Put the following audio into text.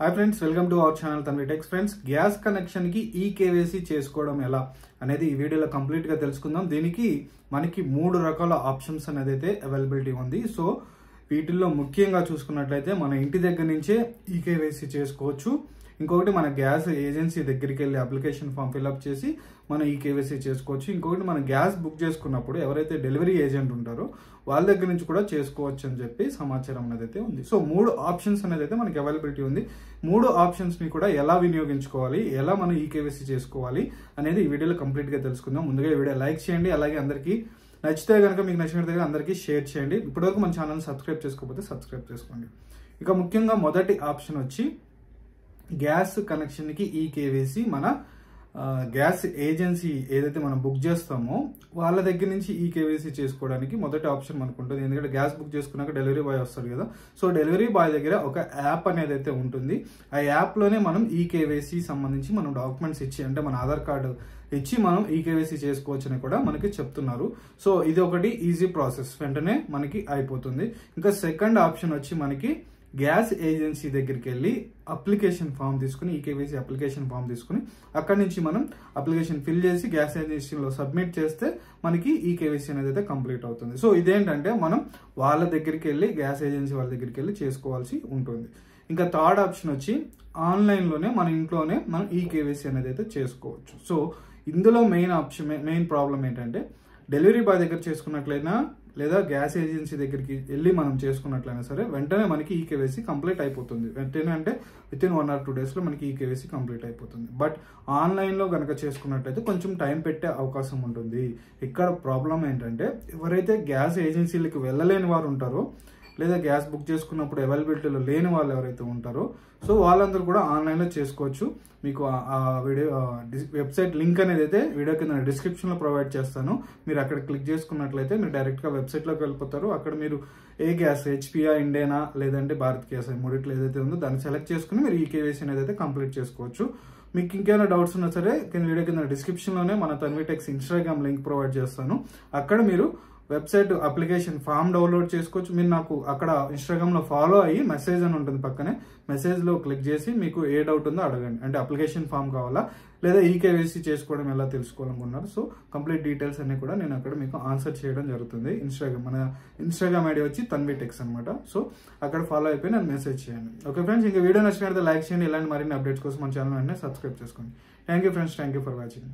Hi friends welcome to our channel Tanvi techs friends gas కనెక్షన్కి ఈ KYC చేసుకోవడం ఎలా అనేది ఈ వీడియోలో కంప్లీట్గా తెలుసుకుందాం. దీనికి మనకి మూడు రకాల ఆప్షన్స్ అనేది అయితే అవైలబిలిటీ ఉంది. సో వీటిల్లో ముఖ్యంగా చూసుకున్నట్లయితే మన ఇంటి దగ్గర నుంచే ఈ కేవైసీ చేసుకోవచ్చు. ఇంకొకటి మన గ్యాస్ ఏజెన్సీ దగ్గరికి వెళ్ళి అప్లికేషన్ ఫామ్ ఫిల్అప్ చేసి మనం ఈ కేవైసీ చేసుకోవచ్చు. ఇంకొకటి మనం గ్యాస్ బుక్ చేసుకున్నప్పుడు ఎవరైతే డెలివరీ ఏజెంట్ ఉంటారో వాళ్ళ దగ్గర నుంచి కూడా చేసుకోవచ్చు అని చెప్పి సమాచారం అనేది అయితే ఉంది. సో మూడు ఆప్షన్స్ అనేది అయితే మనకి అవైలబిలిటీ ఉంది. మూడు ఆప్షన్స్ని కూడా ఎలా వినియోగించుకోవాలి? ఎలా మనం ఈ కేవైసీ చేసుకోవాలి అనేది ఈ వీడియోలో కంప్లీట్గా తెలుసుకుందాం. ముందుగా ఈ వీడియో లైక్ చేయండి అలాగే అందరికీ నచ్చితే కనుక మీకు నచ్చినట్లయితే అందరికీ షేర్ చేయండి. ఇప్పటివరకు మన ఛానల్ సబ్స్క్రైబ్ చేసుకోకపోతే సబ్స్క్రైబ్ చేసుకోండి. ఇక ముఖ్యంగా మొదటి ఆప్షన్ వచ్చి గ్యాస్ కనెక్షన్కి ఈ కేవైసీ మన గ్యాస్ ఏజెన్సీ ఏదైతే మనం బుక్ చేస్తామో వాళ్ళ దగ్గర నుంచి ఈ కేవైసీ చేసుకోవడానికి మొదటి ఆప్షన్ మనకు ఉంటుంది. ఎందుకంటే గ్యాస్ బుక్ చేసుకున్నాక డెలివరీ బాయ్ వస్తాడు కదా. సో డెలివరీ బాయ్ దగ్గర ఒక యాప్ అనేది అయితే ఉంటుంది. ఆ యాప్లోనే మనం ఈ కేవైసీ సంబంధించి మనం డాక్యుమెంట్స్ ఇచ్చి అంటే మన ఆధార్ కార్డు ఇచ్చి మనం ఈ కేవైసీ చేసుకోవచ్చు అని కూడా మనకి చెప్తున్నారు. సో ఇది ఒకటి ఈజీ ప్రాసెస్. వెంటనే మనకి అయిపోతుంది. ఇంకా సెకండ్ ఆప్షన్ వచ్చి మనకి గ్యాస్ ఏజెన్సీ దగ్గరికి వెళ్ళి అప్లికేషన్ ఫామ్ తీసుకుని ఈకేవీసీ అప్లికేషన్ ఫామ్ తీసుకుని అక్కడి నుంచి మనం అప్లికేషన్ ఫిల్ చేసి గ్యాస్ ఏజెన్సీలో సబ్మిట్ చేస్తే మనకి ఈ కేవైసీ అనేది అయితే కంప్లీట్ అవుతుంది. సో ఇదేంటంటే మనం వాళ్ళ దగ్గరికి వెళ్ళి గ్యాస్ ఏజెన్సీ వాళ్ళ దగ్గరికి వెళ్ళి చేసుకోవాల్సి ఉంటుంది. ఇంకా థర్డ్ ఆప్షన్ వచ్చి ఆన్లైన్లోనే మన ఇంట్లోనే మనం ఈ కేవైసీ అనేది అయితే చేసుకోవచ్చు. సో ఇందులో మెయిన్ ఆప్షన్ మెయిన్ ప్రాబ్లం ఏంటంటే డెలివరీ బాయ్ దగ్గర చేసుకున్నట్లయినా లేదా గ్యాస్ ఏజెన్సీ దగ్గరికి వెళ్ళి మనం చేసుకున్నట్లయినా సరే వెంటనే మనకి ఈ కేవైసీ కంప్లీట్ అయిపోతుంది. వెంటనే అంటే within one or two డేస్లో మనకి ఈ కేవైసీ కంప్లీట్ అయిపోతుంది. బట్ ఆన్లైన్లో కనుక చేసుకున్నట్లయితే కొంచెం టైం పెట్టే అవకాశం ఉంటుంది. ఇక్కడ ప్రాబ్లం ఏంటంటే ఎవరైతే గ్యాస్ ఏజెన్సీలకు వెళ్ళలేని వారు ఉంటారో లేదా గ్యాస్ బుక్ చేసుకున్నప్పుడు అవైలబిలిటీలో లేని వాళ్ళు ఎవరైతే ఉంటారో సో వాళ్ళందరూ కూడా ఆన్లైన్లో చేసుకోవచ్చు. మీకు ఆ- వీడియో డిస్- వెబ్సైట్ లింక్ అనేది అయితే వీడియో కింద డిస్క్రిప్షన్లో ప్రొవైడ్ చేస్తాను. మీరు అక్కడ క్లిక్ చేసుకున్నట్లయితే మీరు డైరెక్ట్గా వెబ్సైట్లోకి వెళ్ళిపోతారు. అక్కడ మీరు ఏ గ్యాస్ హెచ్పియా ఇండేనా లేదంటే భారత్ గ్యాస్ ఈ మూడిట్లో ఏదైతే ఉందో దాన్ని సెలెక్ట్ చేసుకుని మీరు ఈ కేవైసీ అనేది అయితే కంప్లీట్ చేసుకోవచ్చు. మీకు ఇంకేమైనా డౌట్స్ ఉన్నా సరే కింద వీడియో కింద డిస్క్రిప్షన్లోనే మన తన్వీటెక్స్ ఇన్స్టాగ్రామ్ లింక్ ప్రొవైడ్ చేస్తాను. అక్కడ మీరు వెబ్సైట్ అప్లికేషన్ ఫామ్ డౌన్లోడ్ చేసుకోవచ్చు. మీరు నాకు అక్కడ ఇన్స్టాగ్రామ్లో ఫాలో అయ్యి మెసేజ్ అని ఉంటుంది పక్కనే. మెసేజ్లో క్లిక్ చేసి మీకు ఏ డౌట్ ఉందో అడగండి. అంటే అప్లికేషన్ ఫామ్ కావాలా? లేదా ఈ చేసుకోవడం ఎలా తెలుసుకోవాలనుకున్నారు సో కంప్లీట్ డీటెయిల్స్ అన్ని కూడా నేను అక్కడ మీకు ఆన్సర్ చేయడం జరుగుతుంది. ఇన్స్టాగ్రామ్ మన ఇన్స్టాగ్రామ్ ఐడి వచ్చి తన్వి టెక్స్ అనమాట సో అక్కడ ఫాలో అయిపోయి నన్ను మెసేజ్ చేయండి. ఓకే ఫ్రెండ్స్ ఇంకా వీడియో నచ్చినట్లయితే లైక్ చేయండి. ఇలాంటి మరిన్ని అప్డేట్స్ కోసం మన ఛానల్ అన్నీ సబ్స్క్రైబ్ చేసుకోండి. Thank you friends. Thank you for watching.